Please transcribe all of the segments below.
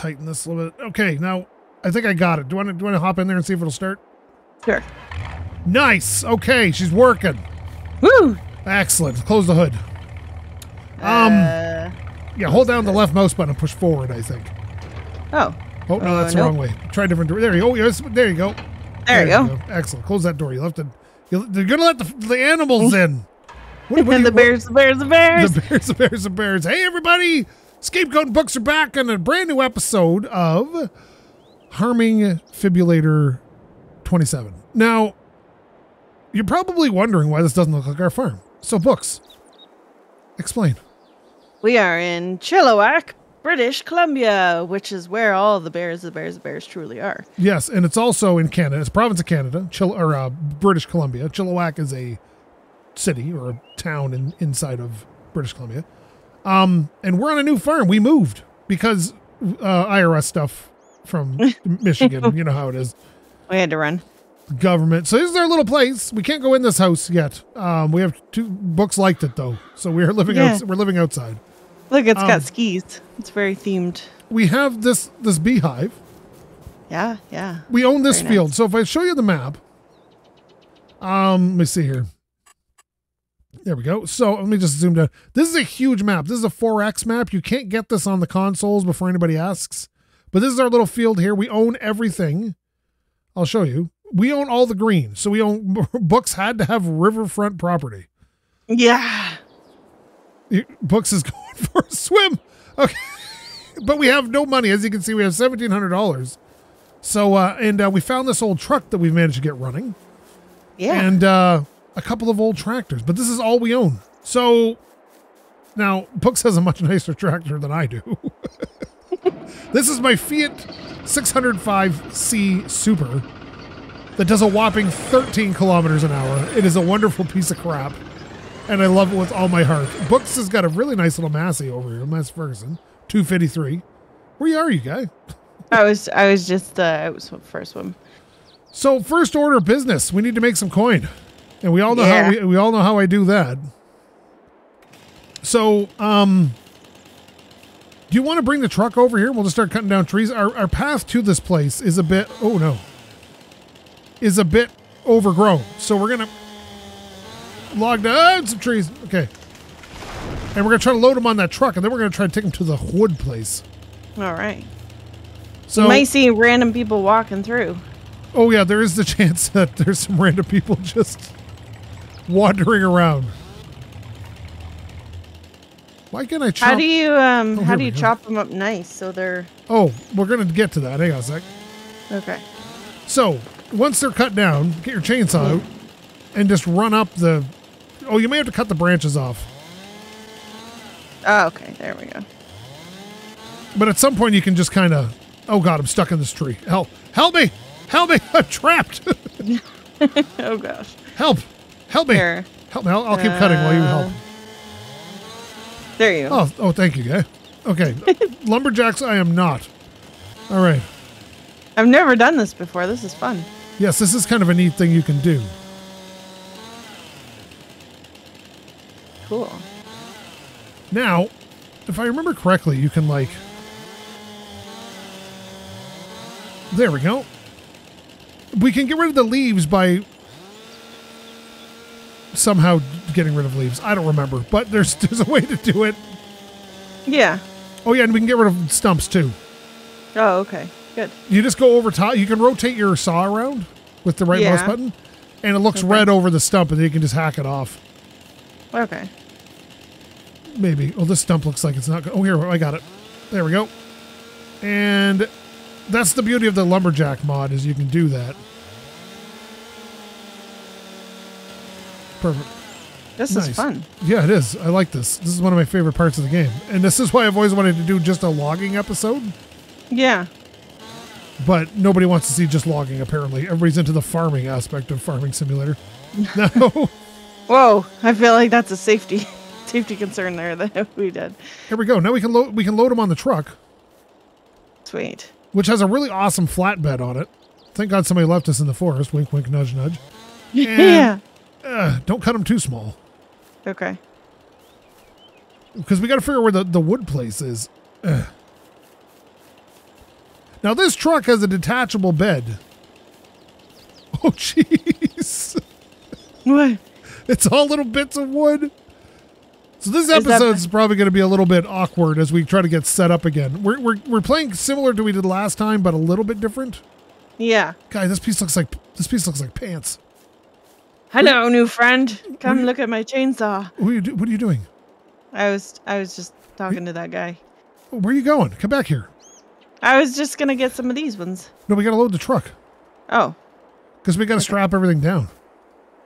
tighten this a little bit. Okay, now I think I got it. Do you want to do you want to hop in there and see if it'll start? Sure. Nice. Okay, she's working. Woo! Excellent. Close the hood. Um, Uh, Yeah, hold down the left mouse button and push forward. I think. oh, Oh no, Uh, that's the nope. wrong way. Try a different door. There you go. Yes, there you go. there, you go. Excellent. Close that door. You left it. You, they're gonna let the, the animals in. What, what and you- the bears, the bears, the bears. The bears, the bears, the bears. Hey, everybody! SkapeGote Books are back on a brand new episode of Harming Fibulator 27. Now, you're probably wondering why this doesn't look like our farm. So, Books, explain. we are in Chilliwack, British Columbia, which is where all the bears, the bears, the bears truly are. Yes, and it's also in Canada. It's province of Canada, Chill or uh, British Columbia. Chilliwack is a city or a town in, inside of British Columbia. Um, and we're on a new farm. We moved because uh, IRS stuff from Michigan. you know how it is. We had to run. Government. So this is our little place. We can't go in this house yet. Um, we have two books liked it though, so we are living Yeah. out. We're living outside. Look, it's Um, got skis. It's very themed. We have this this beehive. Yeah, yeah. We own this Very field. nice. So if I show you the map, um, let me see here. There we go. So let me just zoom down. This is a huge map. This is a 4X map. You can't get this on the consoles before anybody asks. But this is our little field here. We own everything. I'll show you. We own all the green. So we own books had to have riverfront property. Yeah. Books is going for a swim. Okay. but we have no money. As you can see, we have $1,700. So, uh, and uh, we found this old truck that we've managed to get running. Yeah. and uh, a couple of old tractors. But this is all we own. So now Books has a much nicer tractor than I do. this is my Fiat 605C Super that does a whopping 13 kilometers an hour. It is a wonderful piece of crap, and I love it with all my heart. Books has got a really nice little Massey over here, Mass Ferguson 253. Where are you, guy? I was, I was just, uh, I was first one. So first order of business, we need to make some coin, and we all know Yeah. how we, we all know how I do that. So, um, do you want to bring the truck over here? We'll just start cutting down trees. Our our path to this place is a bit oh no, is a bit overgrown. So we're gonna log down some trees. Okay, and we're gonna try to load them on that truck, and then we're gonna try to take them to the wood place. All right. So you might see random people walking through. Oh yeah, there is the chance that there's some random people just wandering around. Why can't I chop? How do you, um, Oh, how do you chop them up nice so they're oh, we're gonna get to that. Hang on a sec. okay? So once they're cut down, get your chainsaw out and just run up the. Oh, you may have to cut the branches off, Oh, okay. There we go. but at some point you can just kind of. Oh God, I'm stuck in this tree. Help! Help me! Help me! I'm trapped. Oh gosh. help! Help me! Here. Help me! I'll, I'll keep cutting while you help. Uh, There you go. Oh, oh, thank you, guy. Okay, lumberjacks. I am not. All right. I've never done this before. This is fun. Yes, this is kind of a neat thing you can do. Cool. Now, if I remember correctly, you can like. There we go. We can get rid of the leaves by somehow getting rid of leaves. I don't remember, but there's there's a way to do it. Yeah. Oh yeah, and we can get rid of stumps too. Oh, okay. Good. You just go over top. You can rotate your saw around with the right mouse Yeah. button, and it looks Okay. red over the stump, and then you can just hack it off. Okay. Maybe. Oh, this stump looks like it's not. Oh, here, I got it. There we go. And that's the beauty of the lumberjack mod is you can do that. Perfect. This Nice. is fun. Yeah, it is. I like this. This is one of my favorite parts of the game. And this is why I've always wanted to do just a logging episode, Yeah. but nobody wants to see just logging apparently. Everybody's into the farming aspect of Farming Simulator. No. Whoa. I feel like that's a safety safety concern there that we did. Here we go. Now we can load we can load them on the truck. Sweet. which has a really awesome flatbed on it. Thank God somebody left us in the forest. Wink, wink, nudge, nudge. yeah. Uh, don't cut them too small Okay. because we got to figure where the, the wood place is. Ugh. Now this truck has a detachable bed. Oh jeez. What? It's all little bits of wood. So this that- episode is probably going to be a little bit awkward as we try to get set up again. We're, we're, we're playing similar to we did last time, but a little bit different. Yeah. Guy, this piece looks like this piece looks like pants. Hello, new friend. Come you- look at my chainsaw. What are you, do- what are you doing? I was I was just talking to that guy. Where are you going? Come back here. I was just gonna get some of these ones. No, we got to load the truck Oh. because we got to strap everything down.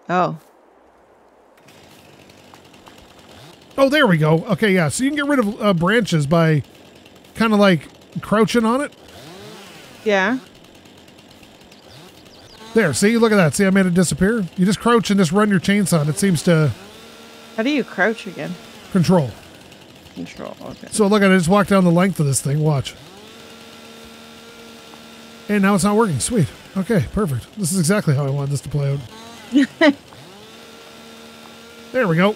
Oh. Oh, there we go. Okay, yeah. So you can get rid of uh, branches by kind of like crouching on it. Yeah. There. See, look at that. See, I made it disappear. You just crouch and just run your chainsaw, and it seems to How do you crouch again? control. Control. Okay. So look at it. Just walk down the length of this thing. Watch. And now it's not working. Sweet. Okay, perfect. This is exactly how I wanted this to play out. there we go.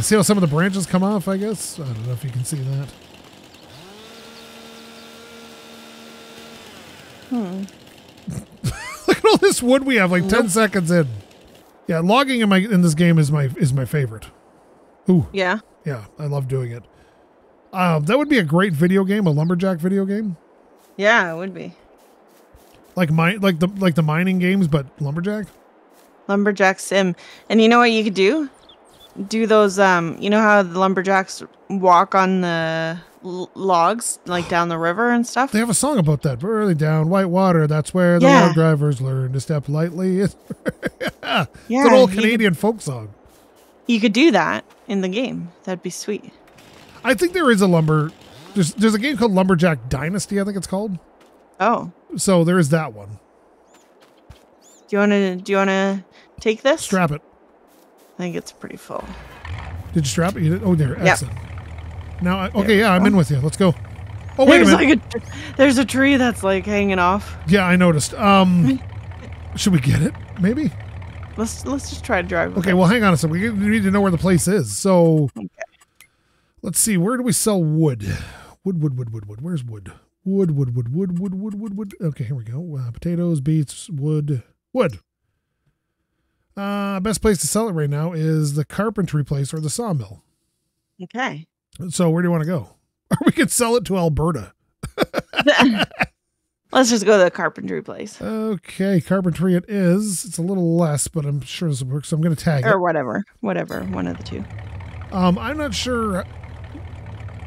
See how some of the branches come off, I guess? I don't know if you can see that. Hmm. At all this wood we have, like 10 seconds in. Yeah, logging in my in this game is my is my favorite. Ooh, Yeah. yeah, I love doing it. Um, that would be a great video game, a lumberjack video game. Yeah, it would be. Like my like the like the mining games, but lumberjack. Lumberjack sim. And you know what you could do? Do those um you know how the lumberjacks walk on the l- logs like down the river and stuff? They have a song about that. Early down white water. That's where the Yeah. log drivers learn to step lightly. It's, yeah. it's an old could- Canadian folk song. You could do that in the game. That'd be sweet. I think there is a lumber. There's there's a game called Lumberjack Dynasty. I think it's called. Oh. So there is that one. Do you wanna do you wanna take this? Strap it. I think it's pretty full. Did you strap it? You did? Oh, there. Yep. Excellent. Now, I, okay, yeah, I'm in with you. Let's go. Oh, wait a minute. like a there's a tree that's like hanging off. Yeah, I noticed. Um, should we get it? Maybe. Let's let's just try to drive. Okay. it. Well, hang on a second. We need to know where the place is. So, Okay. let's see. Where do we sell wood? Wood, wood, wood, wood, wood. Where's wood? Wood, wood, wood, wood, wood, wood, wood, wood. Okay, here we go. Uh, potatoes, beets, wood, wood. Uh, best place to sell it right now is the carpentry place or the sawmill. Okay. So, where do you want to go? Or we could sell it to Alberta. Let's just go to the carpentry place Okay, carpentry it is. It's a little less, but I'm sure this will work. So I'm going to tag or it. Or whatever, whatever, one of the two. Um, I'm not sure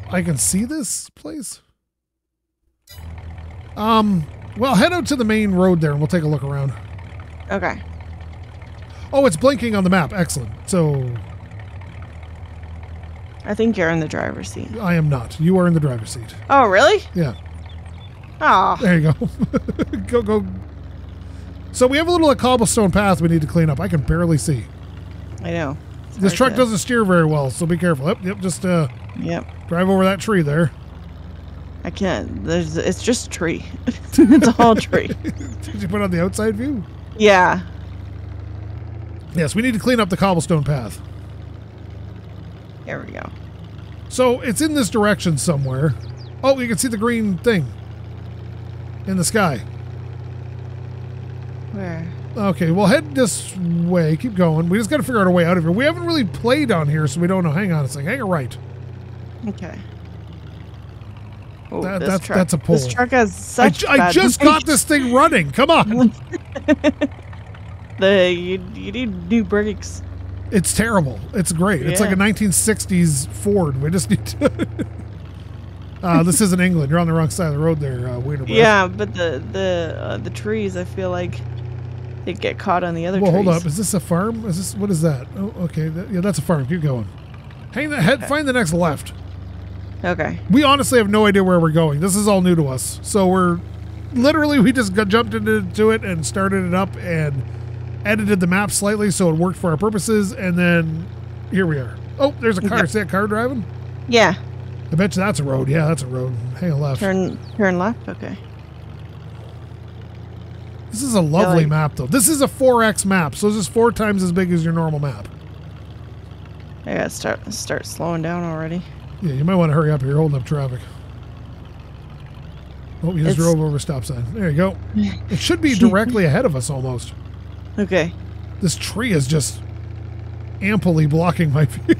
I can see this place. Um, well, head out to the main road there, and we'll take a look around. Okay. Oh, it's blinking on the map. Excellent. So I think you're in the driver's seat. I am not. You are in the driver's seat. Oh, really? Yeah, Oh, there you go. go go. So we have a little uh, cobblestone path we need to clean up. I can barely see. I know. It's This truck to- doesn't steer very well, so be careful. Yep, yep. Just uh, Yep. drive over that tree there. I can't. There's. It's just a tree. it's all tree. Did you put on the outside view? Yeah. Yes, we need to clean up the cobblestone path. There we go. So it's in this direction somewhere. Oh, you can see the green thing in the sky. Where? Okay, well, head this way. Keep going. We just got to figure out a way out of here. We haven't really played on here, so we don't know. Hang on a second. Hang it right. Okay. Oh, That- that's- truck. that's a pull. This truck has I, such. I bad just got this thing running. Come on. The you, you need new brakes. It's terrible. It's great. It's like a 1960s Ford. We just need to. uh, this isn't England. You're on the wrong side of the road there, uh, Wiener Breath. Yeah, but the the uh, the trees. I feel like they get caught on the other Well, trees. hold up. Is this a farm? Is this what is that? Oh, okay. That, yeah, that's a farm. Keep going. Hang the head. Find the next left. Okay. We honestly have no idea where we're going. This is all new to us. So we're literally we just got jumped into it and started it up and edited the map slightly so it worked for our purposes. And then here we are. Oh, there's a car. Yep. See that car driving? Yeah. I bet you that's a road. Yeah, that's a road. Hang a left. Turn turn left. Okay. This is a lovely like- map though. This is a 4x map, so this is four times as big as your normal map. I gotta start start slowing down already. Yeah, you might want to hurry up here. You're holding up traffic. Oh, you just It's- drove over a stop sign. There you go. It should be directly ahead of us almost. Okay. This tree is just amply blocking my view.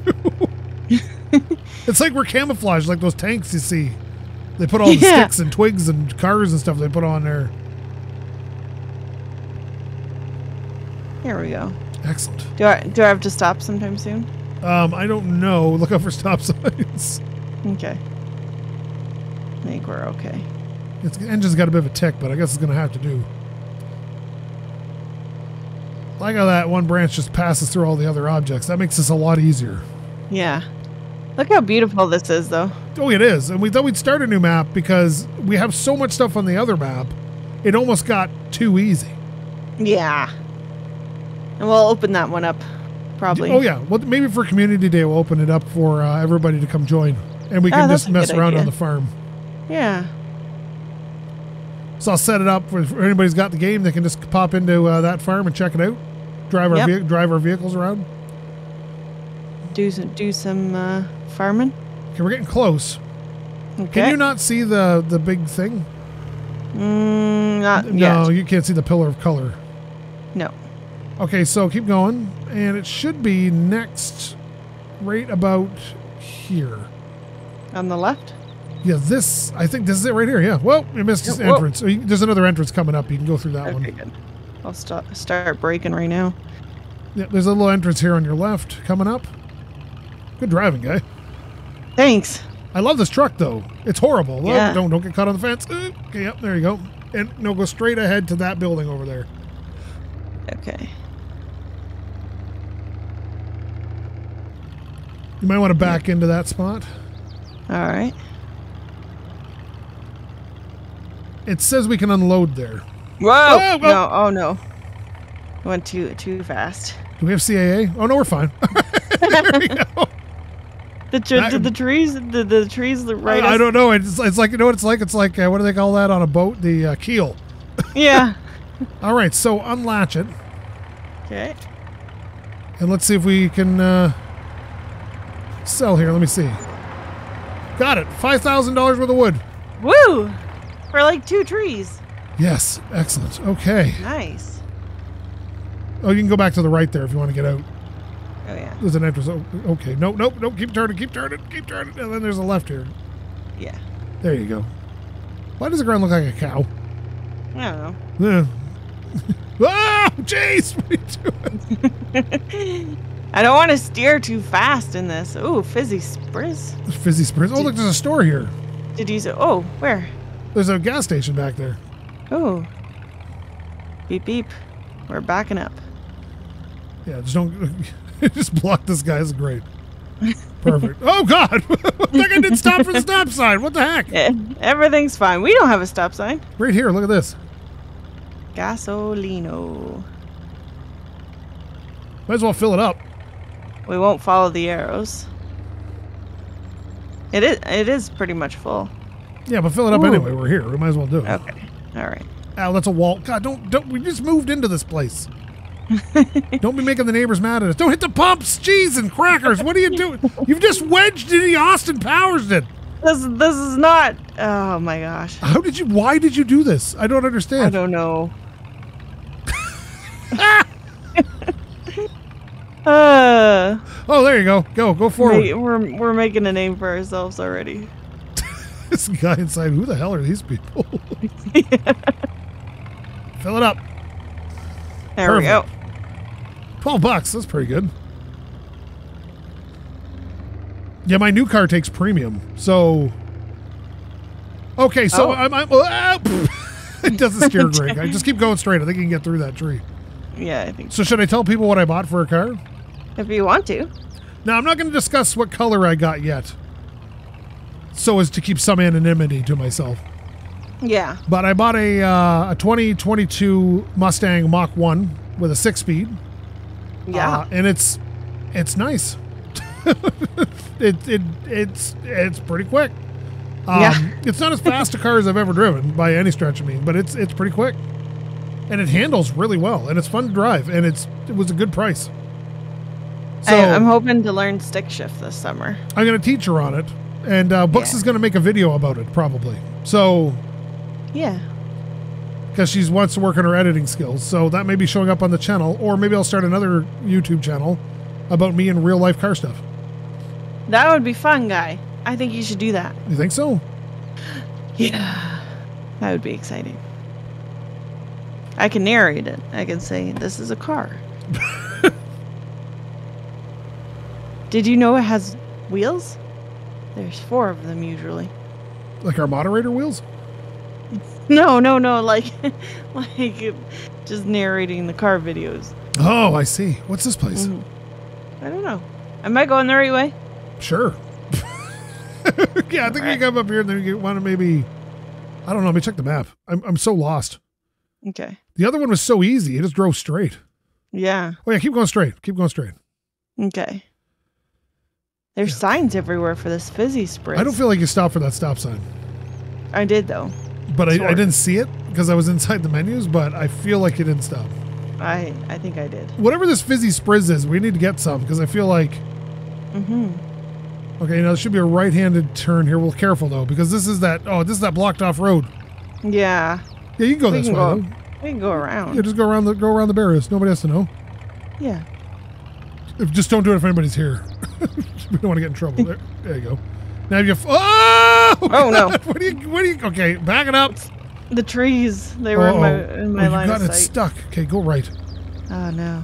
it's like we're camouflaged, like those tanks you see. They put all the Yeah. sticks and twigs and cars and stuff they put on there. Here we go. Excellent. Do I do I have to stop sometime soon? Um, I don't know. Look out for stop signs. Okay. I think we're okay. Its engine's got a bit of a tick, but I guess it's gonna have to do. Like how that one branch just passes through all the other objects. That makes this a lot easier. Yeah. Look how beautiful this is, though. Oh, it is. And we thought we'd start a new map because we have so much stuff on the other map. It almost got too easy. Yeah. And we'll open that one up, probably. Oh yeah. Well, maybe for community day we'll open it up for uh, everybody to come join, and we Ah, can that's just mess around on the farm. Yeah. So I'll set it up for, for anybody's got the game. They can just pop into uh, that farm and check it out. Drive our Yep. vehi- drive our vehicles around. Do some do some uh, farming. Okay, we're getting close. Okay. Can you not see the the big thing? Mm, not no, yet. you can't see the pillar of color. No. Okay, so keep going, and it should be next, right about here. On the left. Yeah, this. I think this is it right here. Yeah. Well, you missed this Yeah, entrance. Oh, There's another entrance coming up. You can go through that Okay, one. good. I'll start start breaking right now. Yeah, there's a little entrance here on your left coming up. Good driving, guy. Thanks. I love this truck though. It's horrible. Oh, Yeah. don't don't get caught on the fence. Okay, yep, there you go. And no, go straight ahead to that building over there. Okay. You might want to back into that spot. All right. It says we can unload there. Whoa! Whoa, whoa. No! Oh no! Went too too fast. Do we have CAA? Oh no, we're fine. there we go. The tr- That- did the trees the, the trees the right? I us- don't know. It's, it's like you know what it's like. It's like uh, what do they call that on a boat? The uh, keel. Yeah. All right, so unlatch it. Okay. And let's see if we can uh, sell here. Let me see. Got it. Five thousand dollars worth of wood. Woo! For like two trees. Yes, excellent. Okay. Nice. Oh, you can go back to the right there if you want to get out. Oh yeah. There's an entrance. Oh, okay. Nope, nope, nope. Keep turning. Keep turning. Keep turning. And then there's a left here. Yeah. There you go. Why does the ground look like a cow? I don't know. Yeah. oh, jeez. What are you doing? I don't want to steer too fast in this. Ooh, fizzy spritz. Fizzy Spritz. Oh, look, there's a store here. Did you say? Oh, where? There's a gas station back there. Oh. Beep beep. We're backing up. Yeah, just don't just block this guy. It's great. Perfect. oh God! that guy didn't stop for the stop sign. What the heck? Everything's fine. We don't have a stop sign. Right here. Look at this. Gasolino. Might as well fill it up. We won't follow the arrows. It is. It is pretty much full. Yeah, but fill it up Ooh. anyway. We're here. We might as well do it. Okay. All right. Ow, that's a wall. God, don't don't. We just moved into this place. don't be making the neighbors mad at us. Don't hit the pumps. Cheese and crackers. What are you doing? You've just wedged into Austin Powers. Did. This this is not. Oh my gosh. How did you? Why did you do this? I don't understand. I don't know. uh, Oh, there you go. Go, go forward. we- we're we're making a name for ourselves already. This guy inside. Who the hell are these people? Fill it up. There we go. Twelve bucks. That's pretty good. Yeah, my new car takes premium, so. Okay, so Oh. I'm. I'm ah, it doesn't steer great. I just keep going straight. I think you can get through that tree. Yeah, I think So should I tell people what I bought for a car? if you want to. Now I'm not going to discuss what color I got yet, so as to keep some anonymity to myself. Yeah. But I bought a uh, a 2022 Mustang Mach One with a six speed. Yeah. Uh, and it's it's nice. it, it it's it's pretty quick. Um, Yeah. It's not as fast a car as I've ever driven by any stretch of mean, but it's it's pretty quick, and it handles really well, and it's fun to drive, and it's it was a good price. So I, I'm hoping to learn stick shift this summer. I'm going to teach her on it, and uh, Books Yeah. is going to make a video about it probably. So Yeah. because she wants to work on her editing skills. So that may be showing up on the channel, or maybe I'll start another YouTube channel about me and real life car stuff. That would be fun, guy. I think you should do that. You think so? Yeah. That would be exciting. I can narrate it. I can say, this is a car. Did you know it has wheels? There's four of them usually. Like our moderator wheels? No, no, no, like, like just narrating the car videos. Oh, I see. What's this place? Mhm. I don't know. Am I going the right way? Sure. yeah, I think you come up here and then you want to maybe. I don't know. Let me check the map. I'm, I'm so lost. Okay. The other one was so easy. It just drove straight. Yeah. Oh, yeah. Keep going straight. Keep going straight. Okay. There's Yeah. signs everywhere for this fizzy spritz. I don't feel like you stopped for that stop sign, I did though. but I, I didn't see it because I was inside the menus, but I feel like you didn't stop. I I think I did. Whatever this fizzy spritz is, we need to get some because I feel like. Mm-hmm. Okay, now there should be a right-handed turn here. Well, careful though, because this is that. Oh, this is that blocked-off road. Yeah. Yeah, you can go We this can way. go. We can go around. Yeah, just go around the go around the barriers. Nobody has to know. Yeah. If, just don't do it if anybody's here. we don't want to get in trouble. There, there you go. Now you. F- oh! Oh, no. What do you? What do you? Okay, back it up. The trees. They were in my Uh-oh. in my oh, line you got of it sight. stuck. Okay, go right. Oh no.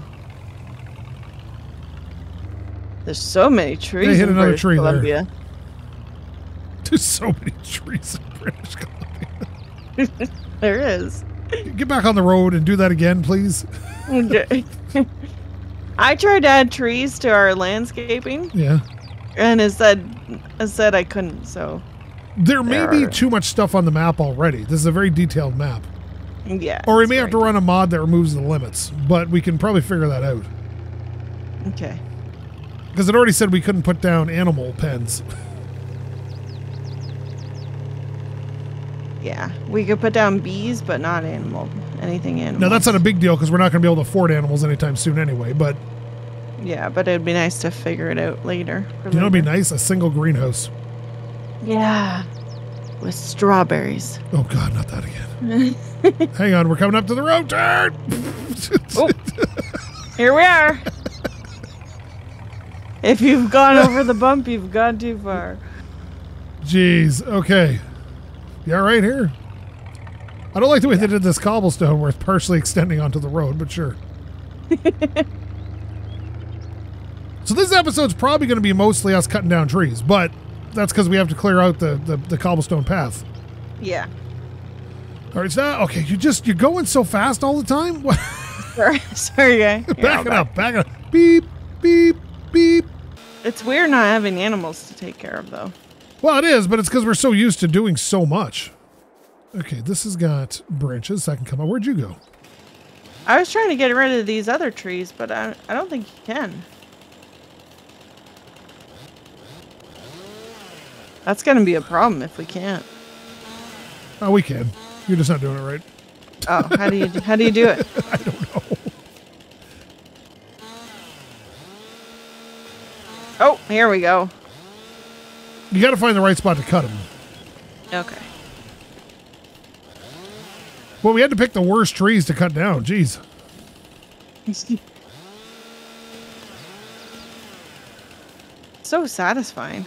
There's so many trees. They hit in another British tree there. There's so many trees in British Columbia. There is. Get back on the road and do that again, please. Okay. I tried to add trees to our landscaping, Yeah. And it said it said I couldn't. So There may be There. too much stuff on the map already. This is a very detailed map. yeah. Or we may have to run a mod that removes the limits, but we can probably figure that out. Okay. Because it already said we couldn't put down animal pens. Yeah, we could put down bees, but not animal. Anything animal. Now, that's not a big deal because we're not going to be able to afford animals anytime soon anyway, but Yeah, but it'd be nice to figure it out later. you know, it'd be nice? A single greenhouse. Yeah, with strawberries. Oh, God, not that again. Hang on, we're coming up to the road turn. Oh. Here we are. If you've gone over the bump, you've gone too far. Jeez. Okay. You all right here? I don't like the way they did this cobblestone where it's partially extending onto the road, but sure. so this episode's probably going to be mostly us cutting down trees, but that's because we have to clear out the, the, the cobblestone path. Yeah. All right, so okay, you just you're going so fast all the time. Sorry, sorry, guy. Here, back I'll it up, back it up. Beep, beep, beep. It's weird not having animals to take care of, though. Well, it is, but it's because we're so used to doing so much. Okay, this has got branches that can come out. Where'd you go? I was trying to get rid of these other trees, but I, I don't think you can. That's gonna be a problem if we can't. Oh, we can. You're just not doing it right. Oh, how do you how do you do it? I don't know. Oh, here we go. You got to find the right spot to cut them. Okay. Well, we had to pick the worst trees to cut down. Jeez. so satisfying.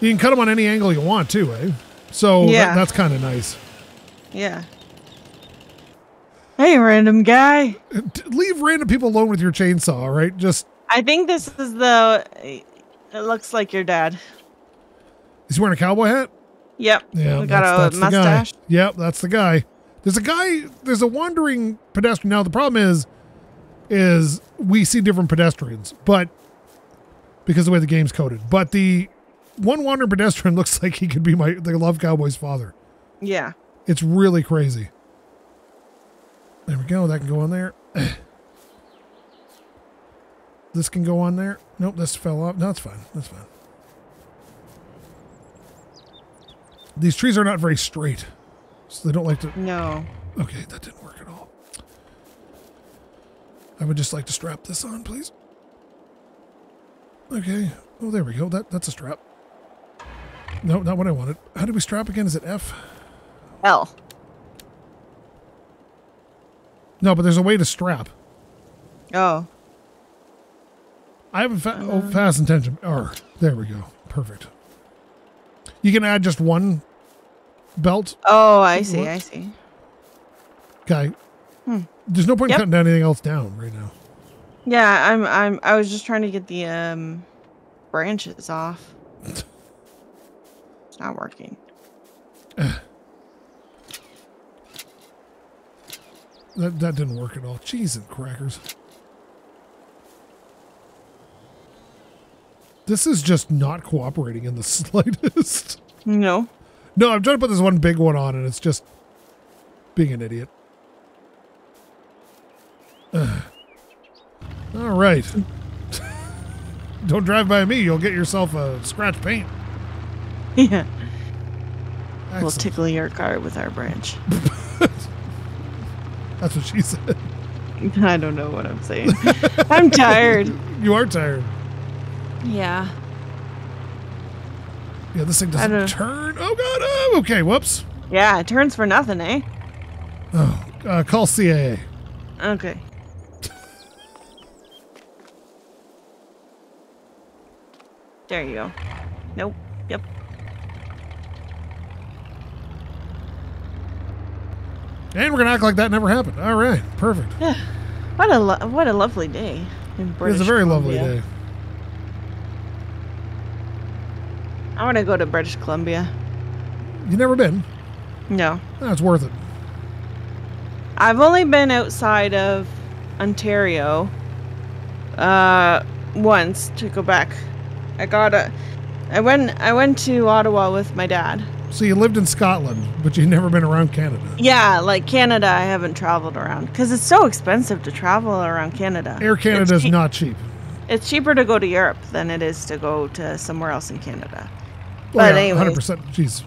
You can cut them on any angle you want, too, eh? So Yeah. that, that's kind of nice. Yeah. Hey, random guy. Leave random people alone with your chainsaw, all right? Just, I think this is the. It looks like your dad. is he wearing a cowboy hat? Yep. Yeah, We got that's, a that's mustache. Yep, that's the guy. There's a guy. There's a wandering pedestrian. Now the problem is, is we see different pedestrians, but because of the way the game's coded. But the one wandering pedestrian looks like he could be my the Love Cowboy's father. Yeah. It's really crazy. There we go. That can go on there. this can go on there. Nope, this fell off. No, that's fine. That's fine. These trees are not very straight, so they don't like to. No. Okay, that didn't work at all. I would just like to strap this on, please. Okay. Oh, there we go. That that's a strap. No, not what I wanted. How do we strap again? Is it F? L. No, but there's a way to strap. Oh. I haven't fa- oh, fastened tension. Or there we go. Perfect. You can add just one belt. Oh, I see. What? I see. Okay. Hmm. There's no point Yep. in cutting anything else down right now. Yeah, I'm. I'm. I was just trying to get the um branches off. It's not working. That that didn't work at all. Cheese and crackers. This is just not cooperating in the slightest. No. No, I'm trying to put this one big one on and it's just being an idiot. Ugh. All right. Don't drive by me. You'll get yourself a scratch paint. Yeah. We'll tickle your car with our branch. That's what she said. I don't know what I'm saying. I'm tired. You are tired. Yeah. Yeah, this thing doesn't don't- turn. Oh god. Oh, okay. Whoops. Yeah, it turns for nothing, eh? Oh, uh, call CAA. Okay. There you go. Nope. Yep. And we're gonna act like that never happened. All right. Perfect. What a lo- what a lovely day in British it's a very lovely day. I want to go to British Columbia. You never been? No. That's worth it. I've only been outside of Ontario uh once to Quebec. I got a I went I went to Ottawa with my dad. So you lived in Scotland, but you've never been around Canada. Yeah, like Canada I haven't traveled around cuz it's so expensive to travel around Canada. Air Canada is not cheap. it's cheaper to go to Europe than it is to go to somewhere else in Canada. Well, But yeah, anyway. 100%. Jeez.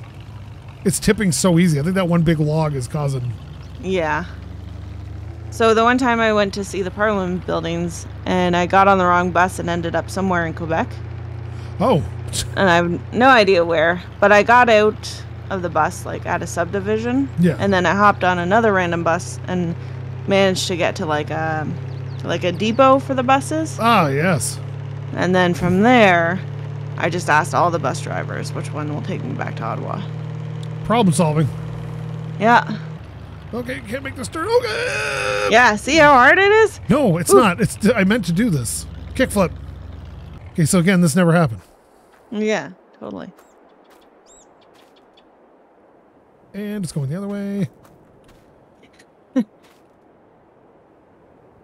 It's tipping so easy. I think that one big log is causing. Yeah. So the one time I went to see the Parliament buildings and I got on the wrong bus and ended up somewhere in Quebec. Oh, and I have no idea where. But I got out of the bus like at a subdivision, Yeah. and then I hopped on another random bus and managed to get to like a like a depot for the buses. ah, yes. And then from there, I just asked all the bus drivers which one will take me back to Ottawa. Problem solving. Yeah, Okay, can't make this turn. Okay. yeah. See how hard it is? No, it's Ooh. not. It's I meant to do this. Kickflip. Okay, so again, this never happened. Yeah, totally. And it's going the other way.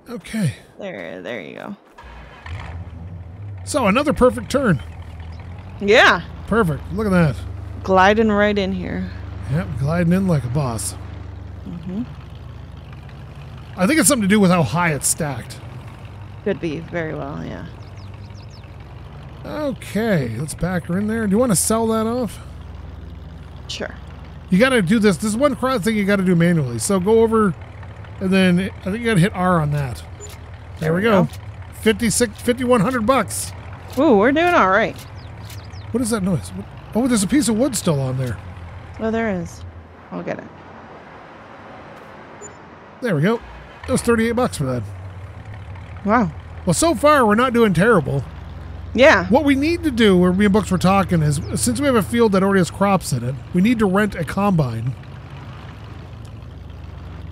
Okay. There, there you go. So another perfect turn. Yeah, Perfect. Look at that. gliding right in here. Yep, gliding in like a boss. hmm I think it's something to do with how high it's stacked. Could be very well. Yeah. Okay, let's back her in there. Do you want to sell that off? Sure. You got to do this. This is one cross thing you got to do manually. So go over, and then I think you got to hit R on that. There, we go. 56, 5100 bucks. Ooh, we're doing all right. What is that noise? Oh, there's a piece of wood still on there. Oh, there is. I'll get it. There we go. That was 38 bucks for that. Wow. Well, so far we're not doing terrible. Yeah. What we need to do, where me and Books were talking, is since we have a field that already has crops in it, we need to rent a combine.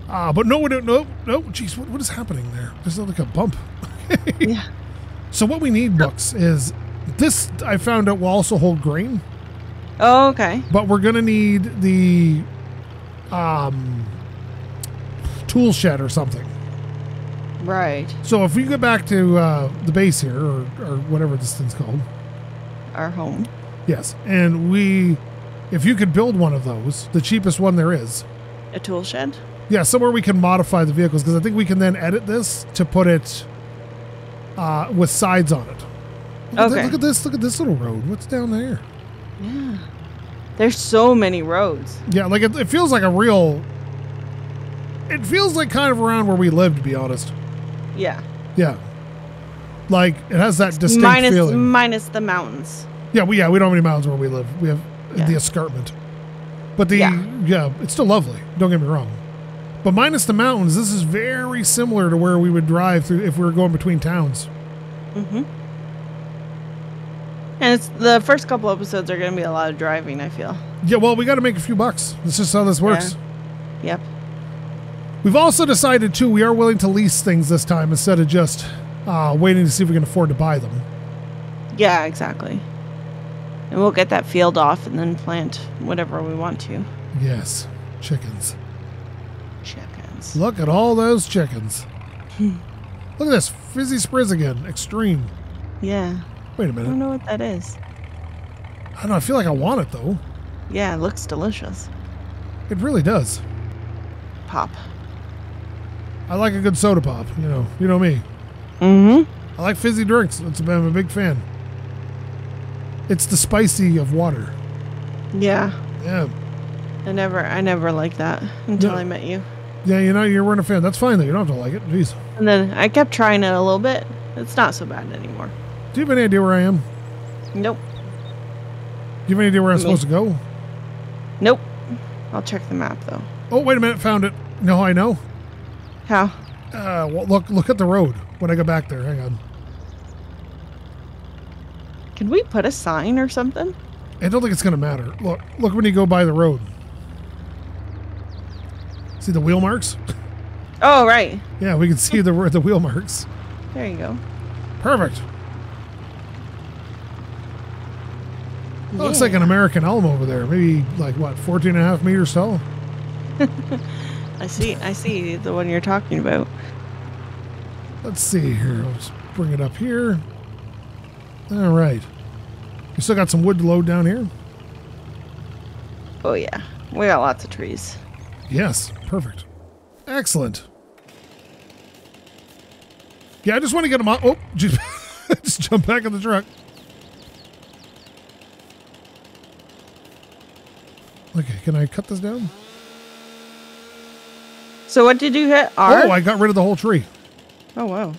Ah, but no, we don't. No, no. Jeez, what, what is happening there? There's like a bump. Yeah. So what we need, Books, is this. I found out will also hold grain, Oh, okay. but we're gonna need the um tool shed or something. Right. So if we go back to uh, the base here, or, or whatever this thing's called, Our home. yes, and we, if you could build one of those, the cheapest one there is, A tool shed. yeah, somewhere we can modify the vehicles because I think we can then edit this to put it uh, with sides on it. Look Okay. look at this. Look at this little road. What's down there? Yeah. There's so many roads. Yeah, like it, it feels like a real. It feels like kind of around where we live, to be honest. Yeah. Yeah, like it has that distinct minus feeling. minus the mountains. Yeah, we yeah we don't have any mountains where we live. We have Yeah. the escarpment. But the Yeah. yeah. it's still lovely. Don't get me wrong. But minus the mountains, this is very similar to where we would drive through if we were going between towns. Mm-hmm. And it's the first couple episodes are going to be a lot of driving. I feel. Yeah, well, we got to make a few bucks. This is how this works. Yep. We've also decided too we are willing to lease things this time instead of just uh, waiting to see if we can afford to buy them. Yeah, exactly. And we'll get that field off and then plant whatever we want to. Yes, chickens. Chickens. Look at all those chickens. Look at this fizzy sprizz again. Extreme. Yeah. Wait a minute. I don't know what that is. I don't know. I feel like I want it though. Yeah, it looks delicious. It really does. Pop. I like a good soda pop. You know. You know me. Mm-hmm. I like fizzy drinks. It's, I'm a big fan. It's the spicy of water. Yeah. Yeah. I never I never liked that until. I met you. Yeah, you know, you weren't a fan. That's fine though. You don't have to like it. Jeez. And then I kept trying it a little bit. It's not so bad anymore. Do you have any idea where I am? Nope. Do you have any idea where I'm Me. supposed to go? Nope. I'll check the map though. Oh, wait a minute. Found it. No, I know. How? Uh, well, look, look at the road when I go back there. Hang on. Can we put a sign or something? I don't think it's gonna matter. Look, look when you go by the road. See the wheel marks? Oh right. Yeah, we can see the the wheel marks. There you go. Perfect. That Looks like an American elm over there. Maybe like what, 14 and a half meters tall? I see I see the one you're talking about. Let's see here. Let's bring it up here. All right. You still got some wood to load down here? Oh yeah. We got lots of trees. Yes. Perfect. Excellent. Yeah, I just want to get them out. Oh, just, just jump back in the truck. Okay, can I cut this down? So what did you hit? R? Oh, I got rid of the whole tree. oh wow.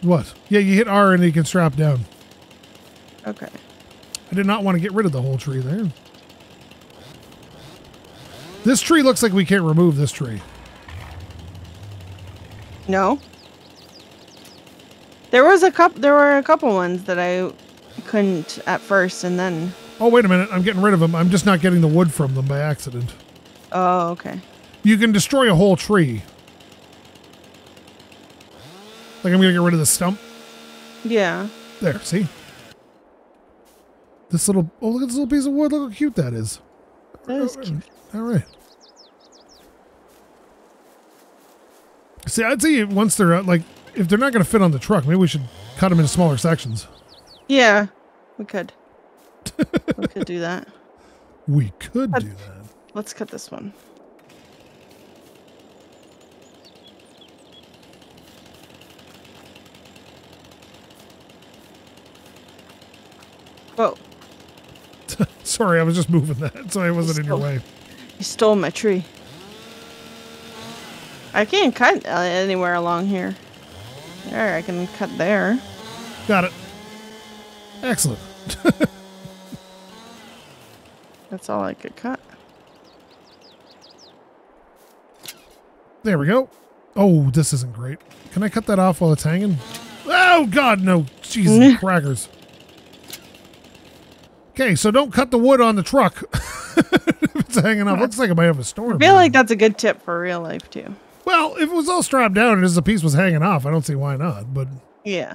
What? Yeah, you hit R and you can strap down. Okay. I did not want to get rid of the whole tree there. This tree looks like we can't remove this tree. No. There was a couple. There were a couple ones that I couldn't at first, and then. Oh, wait a minute. I'm getting rid of them. I'm just not getting the wood from them by accident. Oh, okay. You can destroy a whole tree. Like I'm going to get rid of the stump. Yeah. There, see? This little, oh, look at this little piece of wood. Look how cute that is. That is cute. All right. See, I'd say once they're uh, like, if they're not going to fit on the truck, maybe we should cut them into smaller sections. Yeah. We could. we could do that. We could Uh, do that. Let's cut this one. Whoa. Sorry, I was just moving that, so I wasn't in your way. You stole my tree. I can't cut uh, anywhere along here. There, I can cut there. Got it. Excellent. That's all I could cut. There we go. Oh, this isn't great. Can I cut that off while it's hanging? Oh, God, no. Jesus, crackers. Okay, so don't cut the wood on the truck. it's hanging off. Looks like it might have a storm. I feel like that's a good tip for real life too. Well, if it was all strapped down and just a piece was hanging off, I don't see why not. But, Yeah.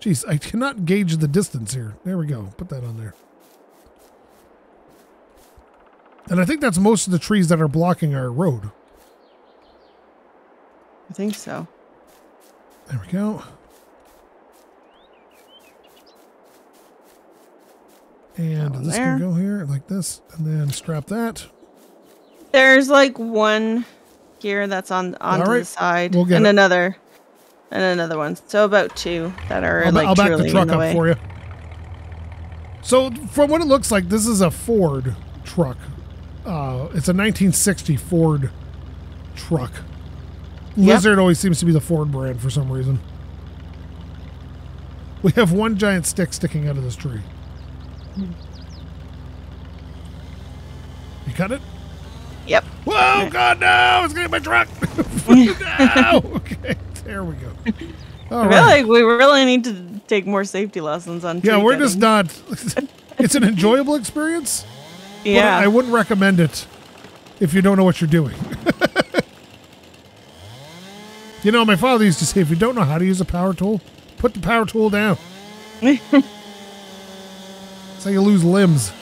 geez, I cannot gauge the distance here. There we go. Put that on there. And I think that's most of the trees that are blocking our road. I think so. There we go. And this there. can go here like this, and then strap that. There's like one gear that's on onto right, the side, we'll get and it. another, and another one. So about two that are I'll, ba- like I'll back the truck the up way. for you. So, from what it looks like, this is a Ford truck. Uh, it's a 1960 Ford truck. Lizard always seems to be the Ford brand for some reason. We have one giant stick sticking out of this tree. Hmm. You cut it? Yep. Whoa, God, no! It's getting my truck. no. Okay, there we go. All I right. like we really need to take more safety lessons on. Yeah, we're just not. It's an enjoyable experience. but Yeah. I wouldn't recommend it if you don't know what you're doing. you know, my father used to say, if you don't know how to use a power tool, put the power tool down. That's how you lose limbs.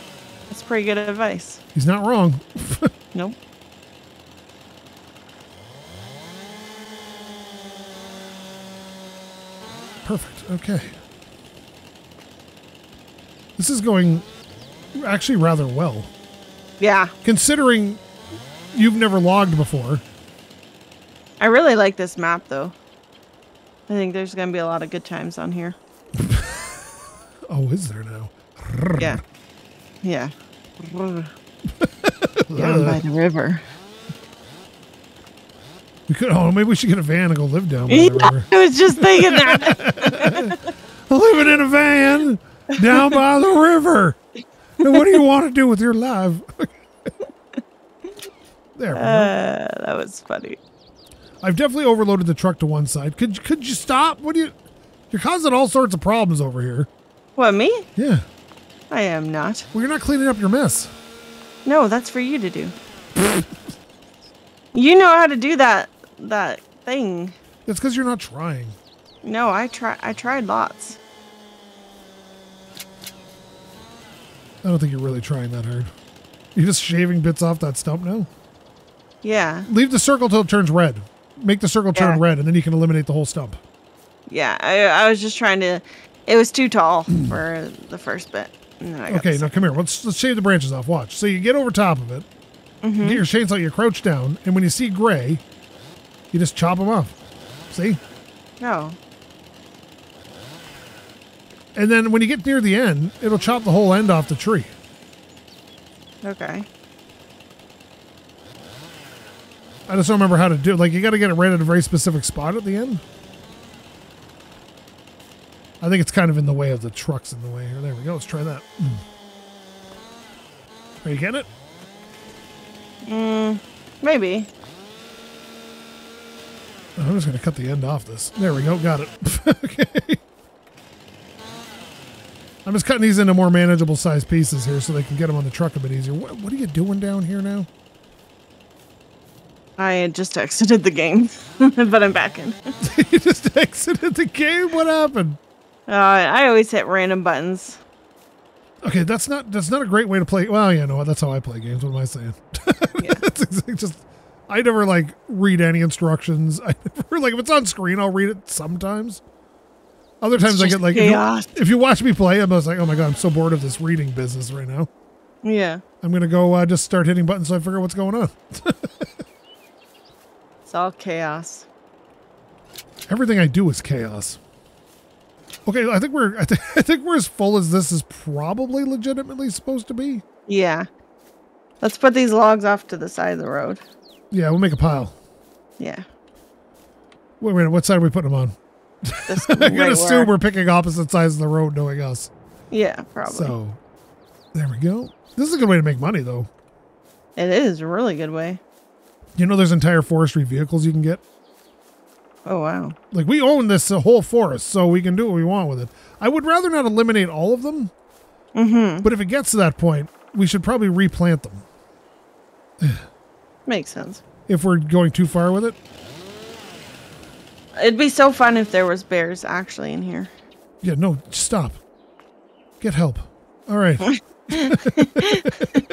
That's pretty good advice. He's not wrong. Nope. Perfect. Okay. This is going actually rather well, Yeah. considering you've never logged before. I really like this map though. I think there's gonna be a lot of good times on here. Oh, is there now? Yeah. Yeah. Down by the river. We could. Oh, maybe we should get a van and go live down by the Yeah, river. I was just thinking that. Living in a van down by the river. Now, what do you want to do with your life? there. we. Uh, that was funny. I've definitely overloaded the truck to one side. Could could you stop? What do you? You're causing all sorts of problems over here. What me? Yeah. I am not. Well, you're not cleaning up your mess. No, that's for you to do. you know how to do that that thing. That's because you're not trying. No, I try. I tried lots. I don't think you're really trying that hard. You're just shaving bits off that stump now. Yeah, Leave the circle till it turns red. Make the circle turn Yeah. red, and then you can eliminate the whole stump. yeah. I, I was just trying to. It was too tall for the first bit. And then I Okay, now come here. Let's let's shave the branches off. Watch. So you get over top of it, Mm-hmm. get your chainsaw, you crouch down, and when you see gray, you just chop them off. See? No. And then when you get near the end, it'll chop the whole end off the tree. Okay. I just don't remember how to do it. Like you got to get it right at a very specific spot at the end. I think it's kind of in the way of the trucks in the way here. There we go. Let's try that. Mm. Are you getting it? Mm, maybe. Oh, I'm just going to cut the end off this. There we go. Got it. okay. I'm just cutting these into more manageable size pieces here so they can get them on the truck a bit easier. What, what are you doing down here now? I just exited the game, but I'm back in. you just exited the game. What happened? Uh, I always hit random buttons. Okay, that's not that's not a great way to play. Well, yeah, no, that's how I play games. What am I saying? Yeah. Exactly just. I never like read any instructions. I never like if it's on screen, I'll read it sometimes. Other times I get like if you, chaos. if you watch me play, I'm just like, oh my god, I'm so bored of this reading business right now. Yeah. I'm gonna go uh, just start hitting buttons so I figure out what's going on. It's all chaos. Everything I do is chaos. Okay, I think we're I, th- I think we're as full as this is probably legitimately supposed to be. Yeah. Let's put these logs off to the side of the road. Yeah, we'll make a pile. Yeah. Wait a minute, what side are we putting them on? I'm right gonna assume where- we're picking opposite sides of the road, knowing us. Yeah, probably. So, there we go. This is a good way to make money, though. It is a really good way. You know, there's entire forestry vehicles you can get. Oh wow. Like we own this uh, whole forest, so we can do what we want with it. I would rather not eliminate all of them, Mm-hmm. but if it gets to that point, we should probably replant them Makes sense. if we're going too far with it. It'd be so fun if there was bears actually in here. Yeah, no, stop. Get help. All right.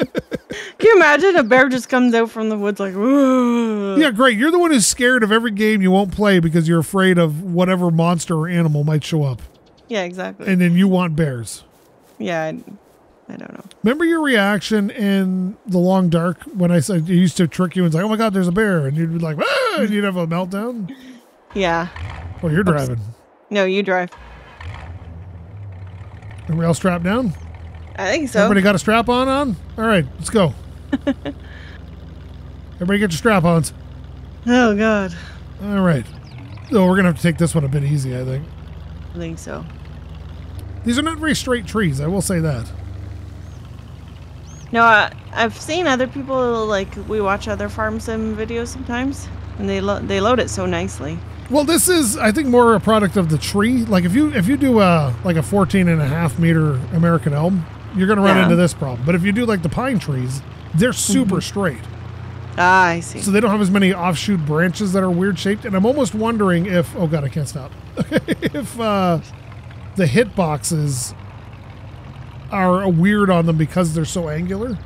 Can you imagine a bear just comes out from the woods like, Whoa. Yeah, great. You're the one who's scared of every game you won't play because you're afraid of whatever monster or animal might show up. Yeah, exactly. And then you want bears. yeah, I, I don't know. Remember your reaction in The Long Dark when I said I used to trick you and say, oh my God, there's a bear. And you'd be like, ah, and you'd have a meltdown. Yeah. Well, you're driving. No, you drive. Are we all strapped down? I think so. Everybody got a strap on on? All right, let's go. Everybody get your strap ons. Oh god. All right. So we're going to have to take this one a bit easy, I think. I think so. These are not very straight trees, I will say that. No, I, I've seen other people like we watch other farm sim videos sometimes, and they lo- they load it so nicely. Well, this is, I think, more a product of the tree. Like if you if you do a like a 14 and a half meter American elm, you're gonna run Yeah. into this problem. But if you do like the pine trees, they're super straight, Ah, I see. so they don't have as many offshoot branches that are weird shaped. And I'm almost wondering if, oh god, I can't stop. if uh, the hit boxes are weird on them because they're so angular.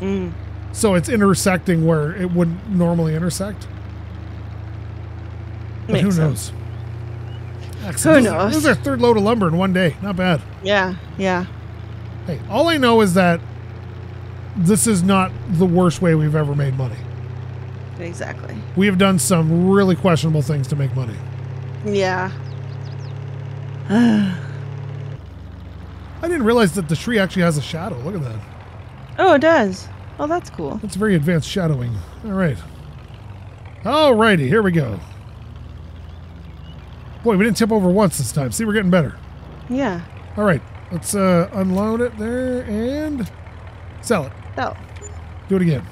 Mm. So it's intersecting where it wouldn't normally intersect. But who knows? Excellent. Who knows? This is our third load of lumber in one day. Not bad. Yeah, yeah. Hey, all I know is that this is not the worst way we've ever made money. Exactly. We have done some really questionable things to make money. Yeah. I didn't realize that the tree actually has a shadow. Look at that. oh, it does. Oh, that's cool. That's very advanced shadowing. All right. All righty, here we go. Boy, we didn't tip over once this time. See, we're getting better. Yeah. All right, let's uh, unload it there and sell it. Oh, Do it again.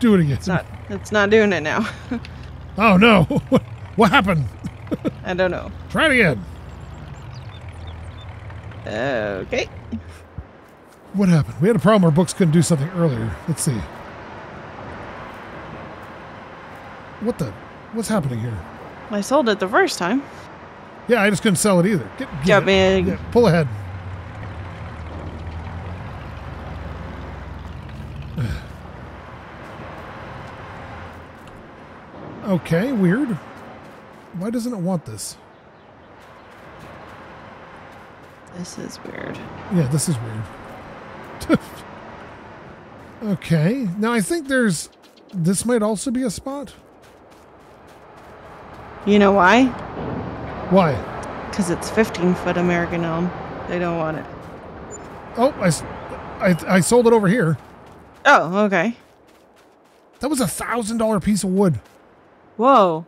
Do it again. it's not. It's not doing it now. Oh no! what happened? I don't know. Try it again. Okay. What happened? We had a problem. Our books couldn't do something earlier. Let's see. What the? What's happening here? I sold it the first time. Yeah, I just couldn't sell it either. Get, get Jump in. Yeah, pull ahead. okay, weird. Why doesn't it want this? This is weird. Yeah, this is weird. okay, now I think there's. This might also be a spot. You know why? Why? Because it's 15 foot American elm. They don't want it. Oh, I, I sold it over here. Oh, okay. That was a thousand dollar piece of wood. Whoa.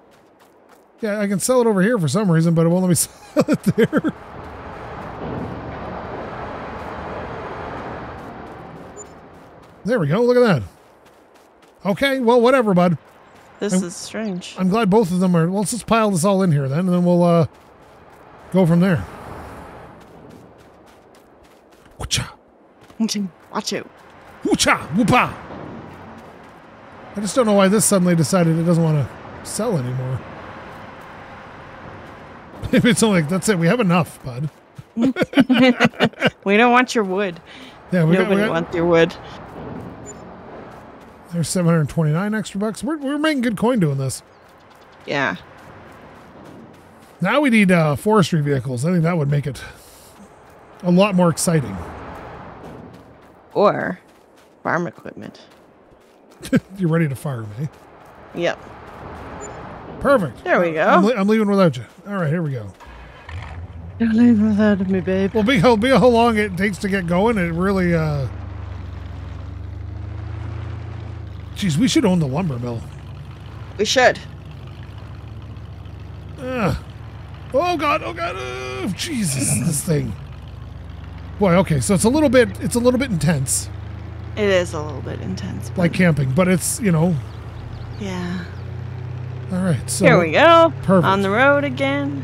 Yeah, I can sell it over here for some reason, but it won't let me sell it there. There we go. Look at that. Okay, well, whatever, bud. This I'm- is strange. I'm glad both of them are. Well, let's just pile this all in here then, and then we'll uh, go from there. Woocha, Watch it. woocha, whoopa. I just don't know why this suddenly decided it doesn't want to sell anymore. Maybe it's only like that's it. We have enough, bud. We don't want your wood. Yeah, we got, we Nobody got wants your wood. There's 729 extra bucks. We're, we're making good coin doing this. Yeah. Now we need uh, forestry vehicles. I think that would make it a lot more exciting. Or farm equipment. You're ready to fire me. Yep. Perfect. There we go. I'm, le- I'm leaving without you. All right, here we go. Don't leave without me, babe. Well, be how, be how long it takes to get going. It really, uh. Geez, we should own the lumber mill. We should. Ugh. Oh god! Oh god! Oh, Jesus! This thing. Boy, okay, so it's a little bit, it's a little bit intense, It is a little bit intense. like camping, but it's you know. yeah. All right, so Here we go. Perfect. On the road again.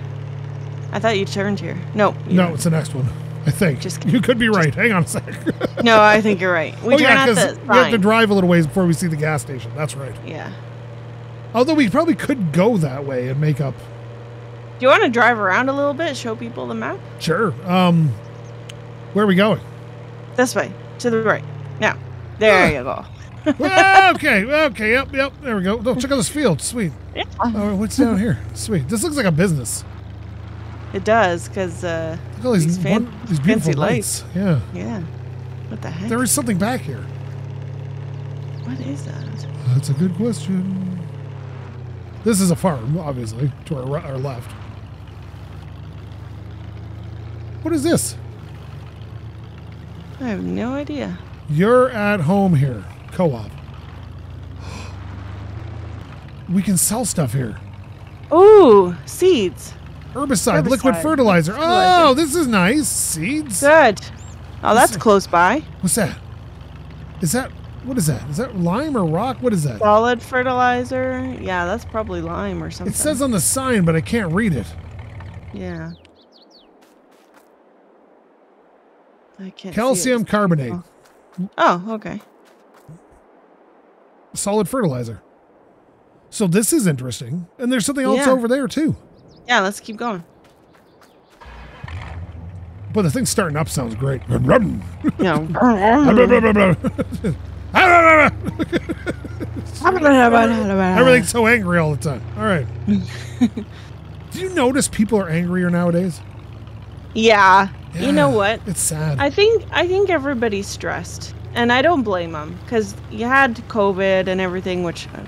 I thought you turned here. No. No, it's the next one. I think. Just kidding. you could be right. Hang on a sec. No, I think you're right. We oh yeah, because we have to drive a little ways before we see the gas station. That's right. Yeah. Although we probably could go that way and make up. Do you want to drive around a little bit, show people the map? Sure. Um, where are we going? This way, to the right. Now, there you go. Well, okay, okay, yep, yep. There we go. Oh, check out this field. Sweet. Yeah. Oh, what's down here? Sweet. This looks like a business. It does, because, uh, Look at all these, These fan- one- these beautiful fancy lights. Yeah. yeah. What the heck? There is something back here. What is that? That's a good question. This is a farm, obviously, to our, ri- our left. What is this? I have no idea. You're at home here. Co-op. We can sell stuff here. Ooh, seeds. Herbicide, liquid Herbicide, fertilizer. fertilizer. Oh, this is nice. Seeds. Good. Oh, that's close by. What's that? Is that what is that? Is that lime or rock? What is that? Solid fertilizer. Yeah, that's probably lime or something. It says on the sign, but I can't read it. Yeah. I can't. Calcium carbonate, Oh, okay. solid fertilizer. So this is interesting. And there's something else Yeah. over there too. Yeah, let's keep going. But the thing starting up sounds great. No. Everything's so angry all the time. All right. Do you notice people are angrier nowadays? Yeah. You know what? It's sad. I think I think everybody's stressed, and I don't blame them because you had COVID and everything, which, uh,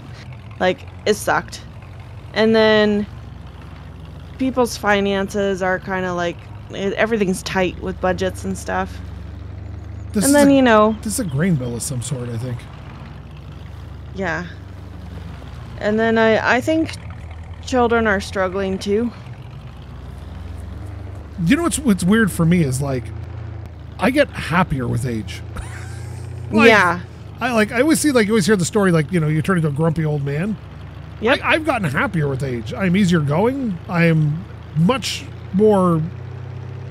like, it sucked. And then people's finances are kind of like eh, everything's tight with budgets and stuff. this, and then a, you know, this is a grain bill of some sort, I think. yeah. And then I I think children are struggling too. You know what's what's weird for me is like I get happier with age. Like, yeah. I like I always see like you always hear the story like, you know, you turn into a grumpy old man. Yep. I, I've gotten happier with age. I'm easier going. I am much more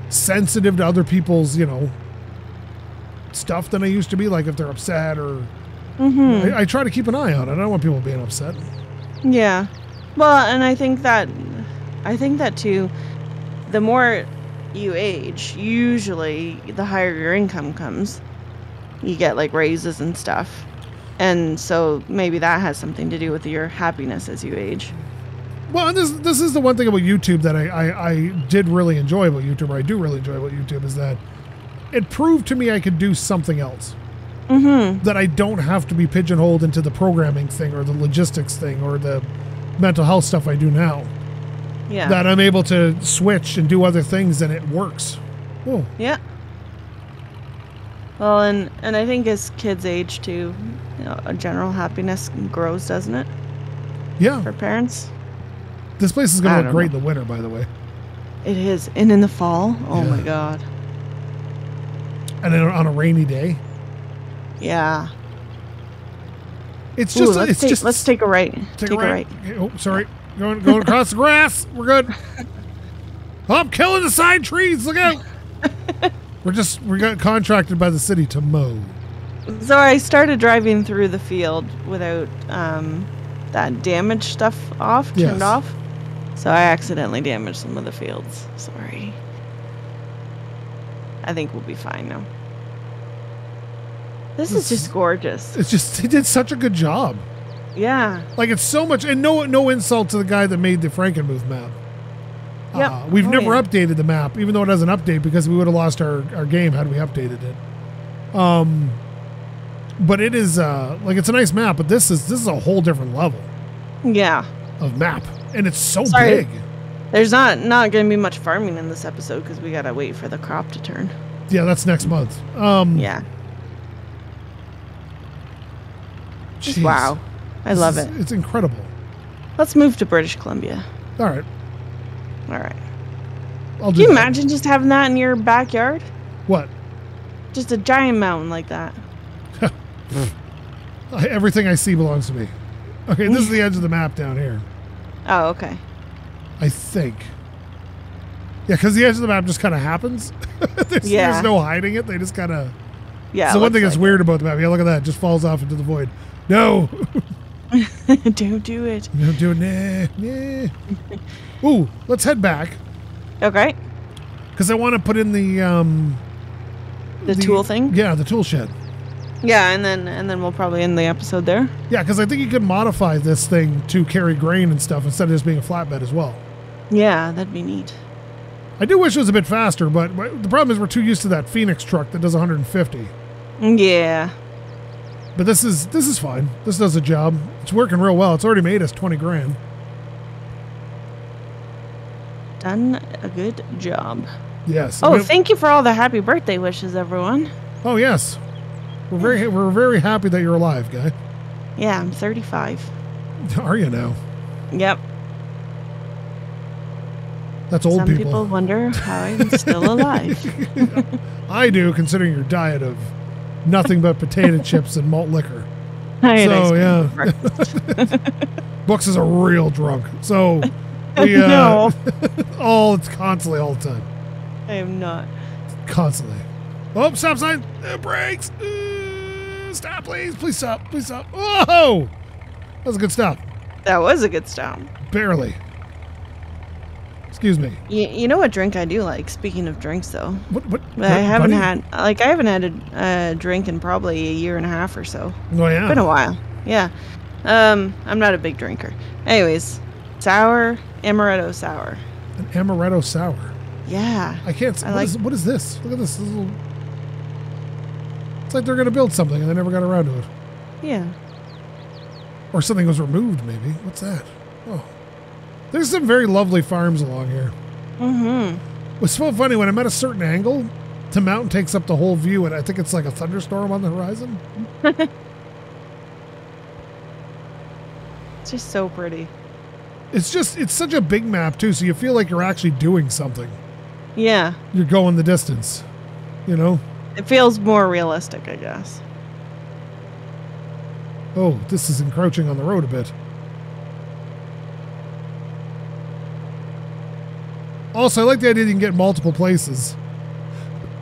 sensitive to other people's, you know, stuff than I used to be. Like if they're upset or mm-hmm. I, I try to keep an eye on it. I don't want people being upset. Yeah. Well, and I think that I think that too the more you age, usually the higher your income comes. You get like raises and stuff. And so maybe that has something to do with your happiness as you age. Well, this this is the one thing about YouTube that I, I, I did really enjoy about YouTube, or I do really enjoy about YouTube, is that it proved to me I could do something else. Mhm. That I don't have to be pigeonholed into the programming thing or the logistics thing or the mental health stuff I do now. Yeah. That I'm able to switch and do other things and it works. Oh, yeah. Well, and and I think as kids age too, you know, a general happiness grows, doesn't it, yeah. for parents? This place is going to look great know. in the winter, by the way. It is. And in the fall, oh my god. And then on a rainy day, Yeah. it's Ooh, just let's it's take, just let's take a right. Take, a right. Okay, Oh, sorry. Going going across the grass. We're good. Oh, I'm killing the side trees. Look out. we're just we got contracted by the city to mow. So I started driving through the field without um, that damage stuff off, turned Yes. off. So I accidentally damaged some of the fields. Sorry. I think we'll be fine now. This This- is just gorgeous. It's just they did such a good job. Yeah. Like it's so much and no no insult to the guy that made the Frankenmuth map. Yep. Uh, we've Oh, never yeah. updated the map, even though it doesn't update because we would have lost our, our game had we updated it. Um but it is uh like it's a nice map, but this is this is a whole different level Yeah. of map. And it's so Sorry. big. There's not not going to be much farming in this episode because we got to wait for the crop to turn. Yeah, that's next month. Um Yeah. Jeez. wow. I This love is- it. It's incredible. Let's move to British Columbia. All right. All right. Can you that. imagine just having that in your backyard? What? Just a giant mountain like that. Everything I see belongs to me. Okay, this is the edge of the map down here. Oh, okay. I think. Yeah, because the edge of the map just kind of happens. there's, Yeah. there's no hiding it. They just kind of. Yeah. so one thing looks that's weird about the map. Yeah, look at that. It just falls off into the void. No. Don't do it. no, do it. Nah. Nah. Ooh, let's head back Okay. because I want to put in the um. The, tool thing. Yeah, the tool shed. Yeah, and then and then we'll probably end the episode there. Yeah, because I think you could modify this thing to carry grain and stuff instead of just being a flatbed as well. Yeah, that'd be neat. I do wish it was a bit faster, but the problem is we're too used to that Phoenix truck that does 150. Yeah. But this is this is fine. This does a job. It's working real well. It's already made us 20 grand. Done a good job. Yes. Oh, I mean- thank you for all the happy birthday wishes, everyone. oh yes. We're very we're very happy that you're alive, guy. Yeah, I'm 35. Are you now? Yep. That's old Some people. people wonder how I'm still alive. I do, considering your diet of nothing but potato chips and malt liquor. I So, yeah. Books is a real drunk. So we uh no, all it's constantly all the time. I am not. Constantly. Oh, stop sign. It breaks. Stop, please. Please stop. Please stop. Whoa! That was a good stop. That was a good stop. Barely. Excuse me. You, you know what drink I do like? Speaking of drinks, though, What? What? I haven't buddy? had like I haven't had a, a drink in probably a year and a half or so. Oh yeah. Been a while. Yeah. Um, I'm not a big drinker. Anyways, sour amaretto sour. An amaretto sour. Yeah. I can't. I what, like- is, what is this? Look at this. this little, it's like they're gonna build something and they never got around to it, Yeah. or something was removed. Maybe. What's that? Oh, there's some very lovely farms along here. Mm-hmm. It's so funny when I'm at a certain angle, the mountain takes up the whole view, and I think it's like a thunderstorm on the horizon. It's just so pretty. It's just it's such a big map too, so you feel like you're actually doing something. Yeah. You're going the distance, you know. It feels more realistic, I guess. Oh, this is encroaching on the road a bit. Also, I like the idea that you can get multiple places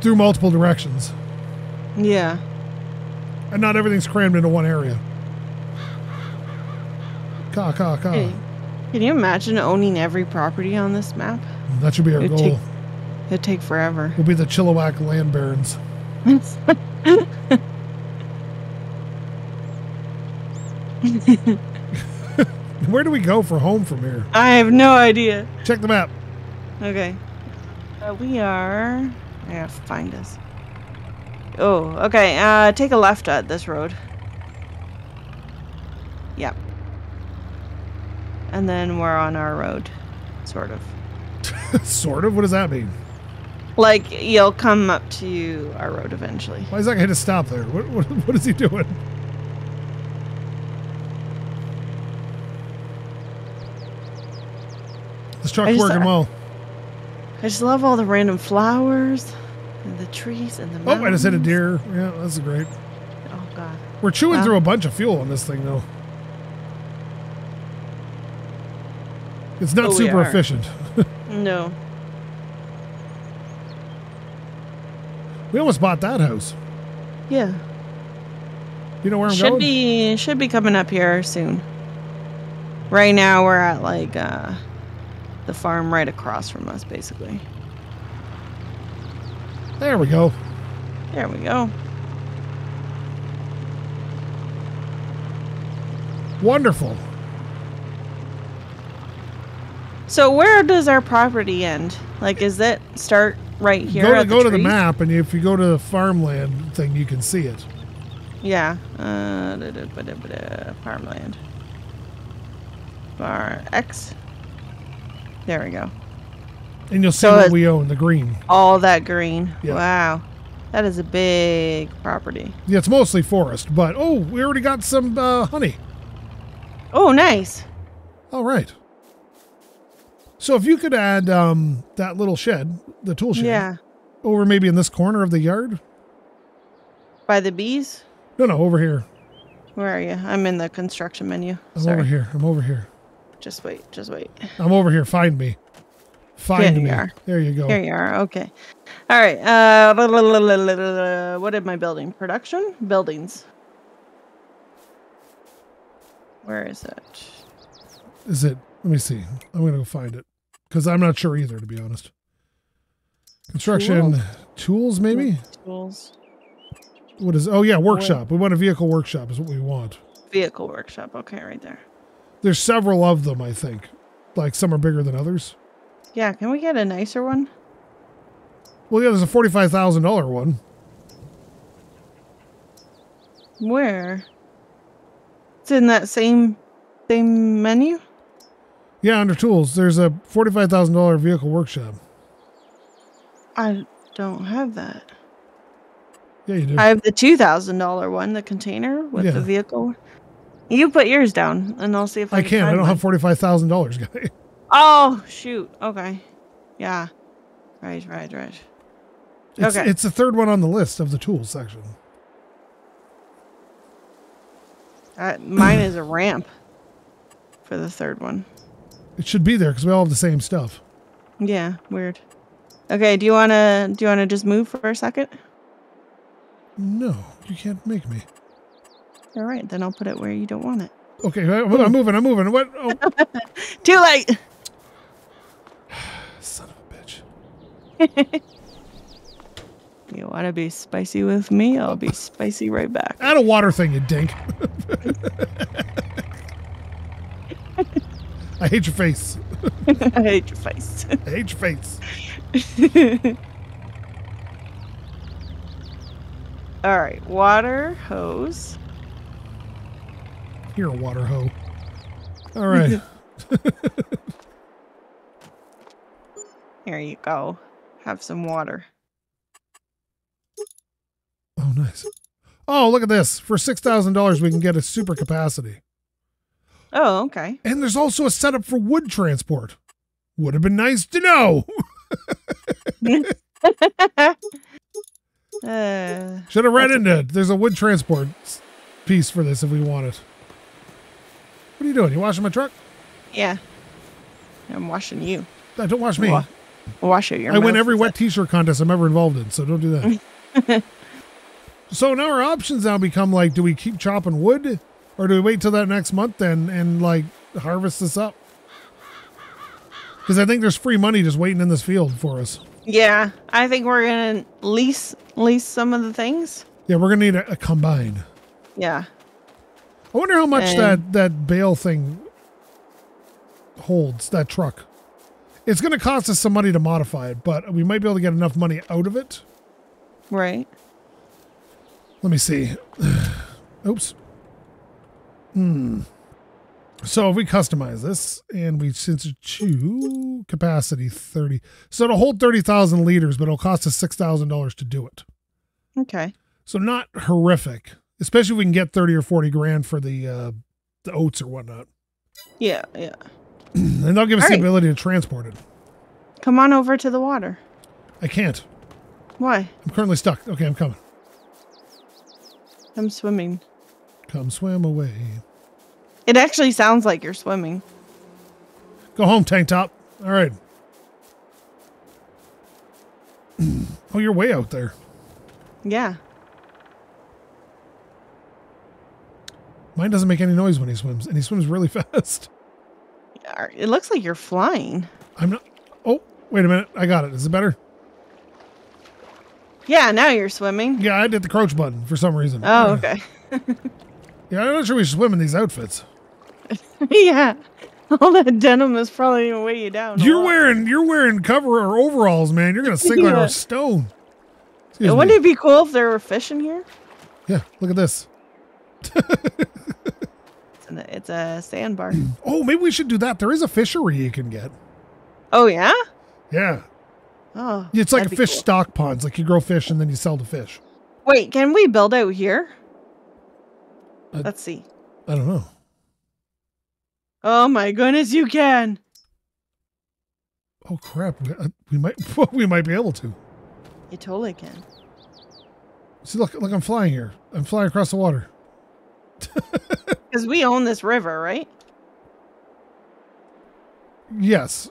through multiple directions, Yeah. and not everything's crammed into one area. Ka ka ka. Hey, can you imagine owning every property on this map? That should be our It'd goal. take- It'd take forever. We'll be the Chilliwack land barons. Where do we go for home from here? I have no idea. Check the map. Okay. Uh, we are. I gotta find us. Oh, okay. Uh, take a left at this road. Yep. And then we're on our road, sort of. sort of. What does that mean? Like you'll come up to our road eventually. Why is that going to stop there? What, what, what is he doing? This I truck's just- working well. I just love all the random flowers and the trees and the. Oh, I just hit a deer. Yeah, that's great. Oh god. We're chewing Wow. through a bunch of fuel on this thing, though. It's not Oh, super efficient. No. We almost bought that house. Yeah. You know where I'm should going? be should be coming up here soon. Right now we're at like uh the farm right across from us basically. There we go. There we go. Wonderful. So where does our property end? Like is it start right here go to, go to the map, and if you go to the farmland thing, you can see it. Yeah. Uh da- da- ba- da- farmland. Bar X. There we go. And you'll see So what we own, the green. All that green. Yeah. Wow. That is a big property. Yeah, it's mostly forest, but oh, we already got some uh, honey. Oh, nice. All right. So if you could add um, that little shed, the tool shed, Yeah. over maybe in this corner of the yard. By the bees? No, no, over here. Where are you? I'm in the construction menu. I'm Sorry. over here. I'm over here. Just wait. Just wait. I'm over here. Find me. Find you me. are. There you go. Here you are. Okay. All right. Uh, blah, blah, blah, what am I building? Production? Buildings. Where is it? Is it? Let me see. I'm gonna go find it because I'm not sure either, to be honest. Construction Tools? tools, maybe. Tools. What is? Oh yeah, workshop. We want a vehicle workshop. Is what we want. Vehicle workshop. Okay, right there. There's several of them, I think. Like some are bigger than others. Yeah. Can we get a nicer one? Well, yeah, there's a forty-five thousand dollar one. Where? It's in that same same menu. Yeah, under tools, there's a forty-five thousand dollar vehicle workshop. I don't have that. Yeah, you do. I have the two thousand dollar one, the container with Yeah. the vehicle. You put yours down, and I'll see if I, I can. can't. I don't one. have forty-five thousand dollars, guy. Oh shoot. Okay. Yeah. Right, right, right. It's, Okay. it's the third one on the list of the tools section. Uh, mine is a ramp for the third one. It should be there because we all have the same stuff. Yeah, weird. Okay, do you wanna do you wanna just move for a second? No, you can't make me. All right, then I'll put it where you don't want it. Okay, I- I'm moving. I'm moving. What? Oh, Too late. son of a bitch. You wanna be spicy with me? I'll be spicy right back. Add a water thing, you dink. I hate your face. I hate your face. I hate your face. All right, water hose. You're a water hoe. All right. Here you go. Have some water. oh, nice. Oh, look at this. For $6,000, we can get a super capacity. Oh, okay. And there's also a setup for wood transport. Would have been nice to know. uh, Should have read into it. There's a wood transport piece for this if we want it. What are you doing? You washing my truck? yeah. I'm washing you. Uh, Don't wash me. Wa- Wash your I win every wet t-shirt contest I'm ever involved in, so don't do that. so now our options now become like, do we keep chopping wood, or do we wait till that next month and and like harvest this up? Because I think there's free money just waiting in this field for us. Yeah, I think we're gonna lease lease some of the things. Yeah, we're gonna need a, a combine. Yeah. I wonder how much And- that that bale thing holds. That truck. It's gonna cost us some money to modify it, but we might be able to get enough money out of it. Right. Let me see. Oops. Hmm. So if we customize this and we since chew capacity 30. So it'll hold 30,000 liters, but it'll cost us $6,000 to do it. Okay. So not horrific, especially if we can get 30 or 40 grand for the uh, the oats or whatnot. Yeah, yeah. And they'll give us All the right. ability to transport it. Come on over to the water. I can't. Why? I'm currently stuck. Okay, I'm coming. I'm swimming. Come swim away. It actually sounds like you're swimming. Go home, tank top. All right. oh, you're way out there. Yeah. Mine doesn't make any noise when he swims, and he swims really fast. It looks like you're flying. I'm not. Oh, wait a minute. I got it. Is it better? Yeah, now you're swimming. Yeah, I did the crouch button for some reason. Oh, okay. Yeah, I'm not sure we should swim in these outfits. yeah. All that denim is probably gonna weigh you down. You're wearing you're wearing cover or overalls, man. You're gonna sink like Yeah. a stone. Excuse Wouldn't me. it be cool if there were fish in here? Yeah, look at this. It's, an, it's a sandbar. Oh, maybe we should do that. There is a fishery you can get. oh yeah. Yeah, Oh. it's like a fish cool. stock ponds. Like you grow fish and then you sell the fish. Wait, can we build out here? Uh, Let's see. I don't know. Oh my goodness, you can. Oh crap, we, uh, we might we might be able to. You totally can. See, look, look, I'm flying here. I'm flying across the water. Because we own this river, right? Yes.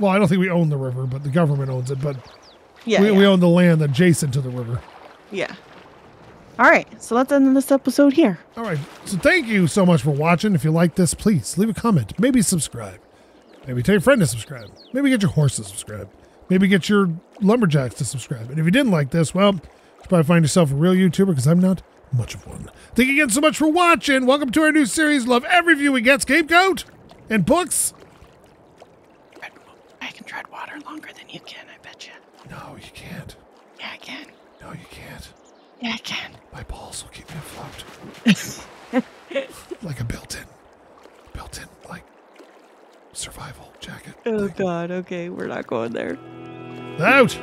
Well, I don't think we own the river, but the government owns it. But Yeah. we, yeah. we own the land adjacent to the river. yeah. All right, so let's end this episode here. All right. So thank you so much for watching. If you like this, please leave a comment. Maybe subscribe. Maybe tell your friend to subscribe. Maybe get your horse to subscribe. Maybe get your lumberjacks to subscribe. And if you didn't like this, well, you should probably find yourself a real YouTuber because I'm not much of one. Thank you again so much for watching. Welcome to our new series. Love every view we get. SkapeGote and books. I can tread water longer than you can, I bet you. No, you can't. Yeah, I can. No, you can't. Yeah, I can. My balls will keep me afloat. like a built-in, built-in like survival jacket. Oh thing. God. Okay, we're not going there. Out.